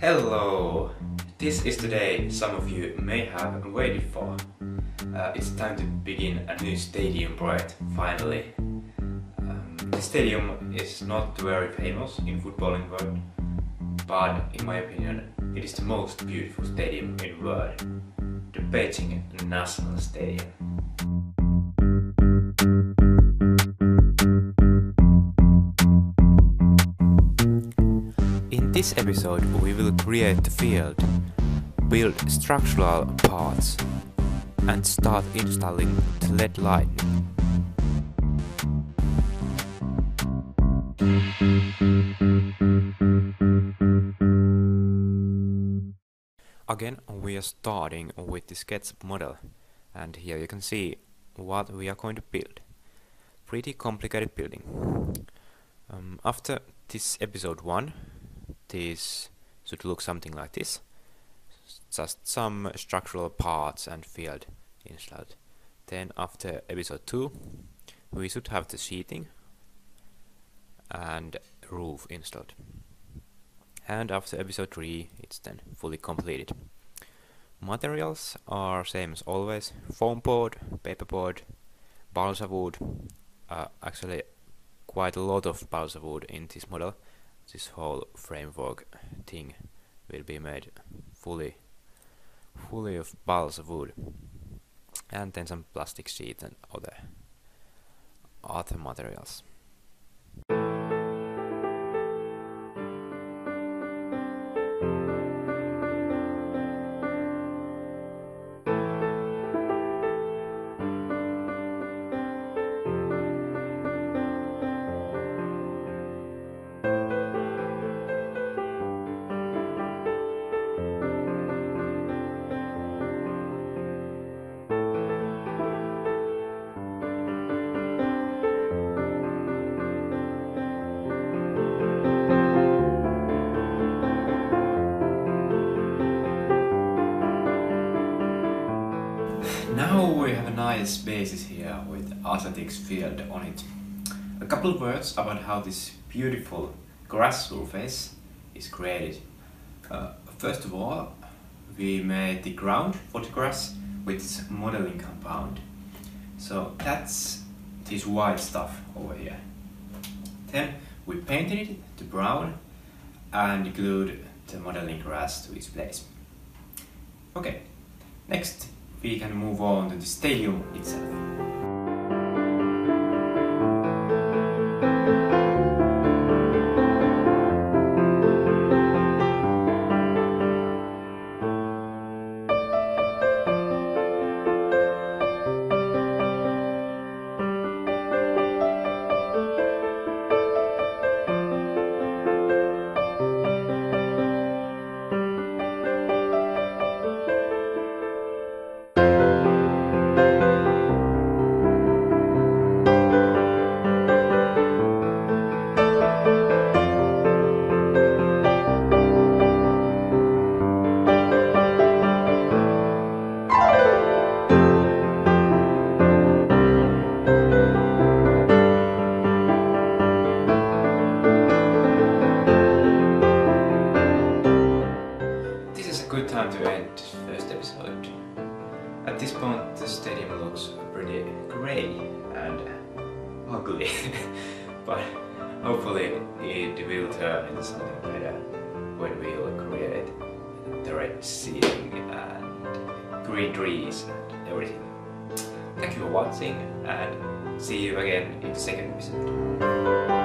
Hello! This is the day some of you may have waited for. Uh, it's time to begin a new stadium project, finally. Um, the stadium is not very famous in footballing world, but in my opinion, it is the most beautiful stadium in the world, the Beijing National Stadium. In this episode, we will create the field, build structural parts, and start installing the LED light. Again, we are starting with the sketch model, and here you can see what we are going to build. Pretty complicated building. Um, after this episode 1, this should look something like this. Just some structural parts and field installed. Then after episode 2, we should have the sheeting and roof installed. And after episode 3, it's then fully completed. Materials are same as always, foam board, paper paperboard, balsa wood, uh, actually quite a lot of balsa wood in this model. This whole framework thing will be made fully fully of balsa wood. And then some plastic sheet and other other materials. Now we have a nice basis here with athletics field on it. A couple of words about how this beautiful grass surface is created. Uh, first of all, we made the ground for the grass with modeling compound. So that's this white stuff over here. Then we painted it to brown and glued the modeling grass to its place. Okay, next we can move on to the stadium itself. Pretty grey and ugly, but hopefully it will turn into something better when we will create the red ceiling and green trees and everything. Thank you for watching and see you again in the second episode.